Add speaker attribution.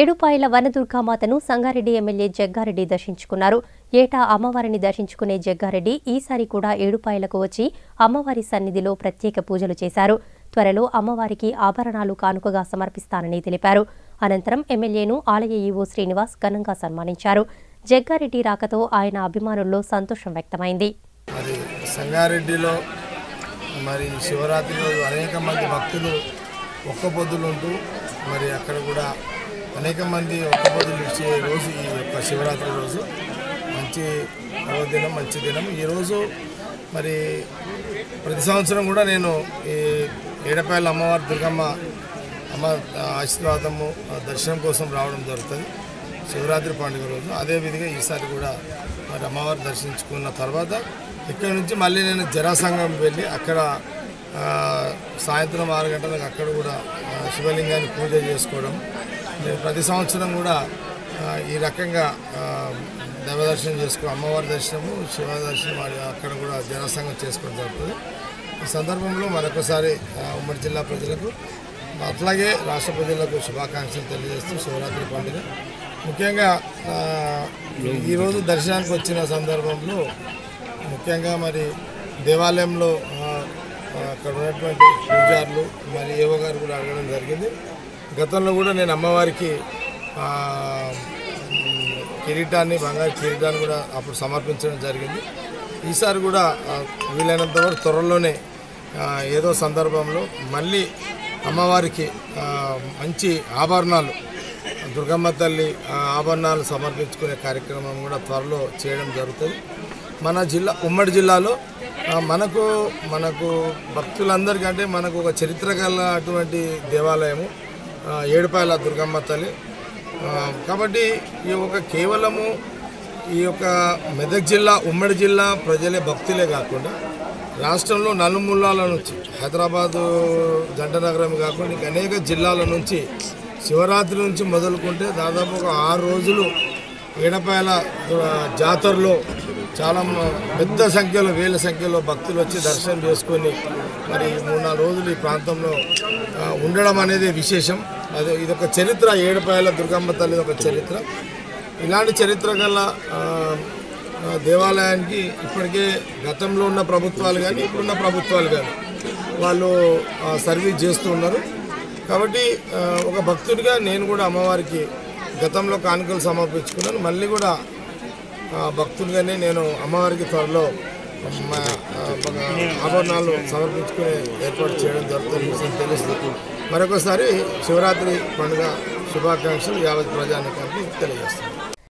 Speaker 1: ఏడుపాయల వనదుర్గామాతను సంగారెడ్డి ఎమ్మెల్యే జగ్గారెడ్డి దర్శించుకున్నారు. ఏటా అమ్మవారిని దర్శించుకునే జగ్గారెడ్డి ఈసారి కూడా ఏడుపాయలకు వచ్చి అమ్మవారి సన్నిధిలో ప్రత్యేక పూజలు చేశారు. త్వరలో అమ్మవారికి ఆభరణాలు కానుకగా సమర్పిస్తానని తెలిపారు. అనంతరం ఎమ్మెల్యేను ఆలయ ఈవో శ్రీనివాస్ ఘనంగా సన్మానించారు. జగ్గారెడ్డి రాకతో ఆయన అభిమానుల్లో సంతోషం వ్యక్తమైంది.
Speaker 2: మరి సంగారెడ్డిలో మరి శివరాత్రి రోజు అనేక మంది భక్తులు ఒక్క పొద్దులుంటూ మరి అక్కడ కూడా అనేక మంది ఒక్క రోజులు ఇచ్చే రోజు ఈ యొక్క శివరాత్రి రోజు. మంచి దినం మంచి దినం. ఈరోజు మరి ప్రతి సంవత్సరం కూడా నేను ఈ ఏడపాయల అమ్మవారి దుర్గమ్మ అమ్మ ఆశీర్వాదము దర్శనం కోసం రావడం జరుగుతుంది. శివరాత్రి పండుగ రోజు. అదేవిధంగా ఈసారి కూడా మరి అమ్మవారు దర్శించుకున్న తర్వాత ఇక్కడ నుంచి మళ్ళీ నేను జరాసంగం వెళ్ళి అక్కడ సాయంత్రం ఆరు గంటలకు అక్కడ కూడా శివలింగాన్ని పూజ చేసుకోవడం ప్రతి సంవత్సరం కూడా ఈ రకంగా ఆ, దైవ దర్శనం చేసుకో అమ్మవారి దర్శనము శివ దర్శనం అక్కడ కూడా జనసంఘం చేసుకోవడం జరుగుతుంది. ఈ సందర్భంలో మరొకసారి ఉమ్మడి జిల్లా ప్రజలకు అట్లాగే రాష్ట్ర ప్రజలకు శుభాకాంక్షలు తెలియజేస్తూ శివరాత్రి పండుగ. ముఖ్యంగా ఈరోజు దర్శనానికి వచ్చిన సందర్భంలో ముఖ్యంగా మరి దేవాలయంలో అక్కడ ఉన్నటువంటి పూజారులు మరి ఏవో గారు కూడా అడగడం జరిగింది. గతంలో కూడా నేను అమ్మవారికి కిరీటాన్ని బంగారు కిరీటాన్ని కూడా అప్పుడు సమర్పించడం జరిగింది. ఈసారి కూడా వీలైనంత వరకు త్వరలోనే ఏదో సందర్భంలో మళ్ళీ అమ్మవారికి మంచి ఆభరణాలు దుర్గమ్మ తల్లి ఆ, ఆభరణాలు సమర్పించుకునే కార్యక్రమం కూడా త్వరలో చేయడం జరుగుతుంది. మన జిల్లా ఉమ్మడి జిల్లాలో మనకు మనకు భక్తులందరికంటే మనకు ఒక చరిత్ర అటువంటి దేవాలయము. ఏడుపాయల దుర్గమ్మ తల్లి. కాబట్టి ఈ ఒక కేవలము ఈ యొక్క మెదక్ జిల్లా ఉమ్మడి జిల్లా ప్రజలే భక్తులే కాకుండా రాష్ట్రంలో నలుమూలాల నుంచి హైదరాబాదు జంట నగరం కాకుండా ఇంకా అనేక జిల్లాల నుంచి శివరాత్రి నుంచి మొదలుకుంటే దాదాపు ఒక ఆరు రోజులు ఏడపాయల జాతరలో చాలా పెద్ద సంఖ్యలో వేల సంఖ్యలో భక్తులు వచ్చి దర్శనం చేసుకొని మరి మూడు నాలుగు రోజులు ఈ ప్రాంతంలో ఉండడం అనేది విశేషం. అదే ఇదొక చరిత్ర ఏడుపాయల దుర్గమ్మ తల్లి ఒక చరిత్ర. ఇలాంటి చరిత్ర గల దేవాలయానికి ఇప్పటికే గతంలో ఉన్న ప్రభుత్వాలు కానీ ఇప్పుడున్న ప్రభుత్వాలు కానీ వాళ్ళు సర్వీస్ చేస్తూ ఉన్నారు. కాబట్టి ఒక భక్తుడిగా నేను కూడా అమ్మవారికి గతంలో కానుకలు సమర్పించుకున్నాను. మళ్ళీ కూడా భక్తుడిగానే నేను అమ్మవారికి త్వరలో ఆభరణాలు సమర్పించుకునే ఏర్పాటు చేయడం జరుగుతుంది తెలుస్తుంది. మరొకసారి శివరాత్రి పండుగ శుభాకాంక్షలు యావత్ ప్రజానికానికి తెలియజేస్తున్నాను.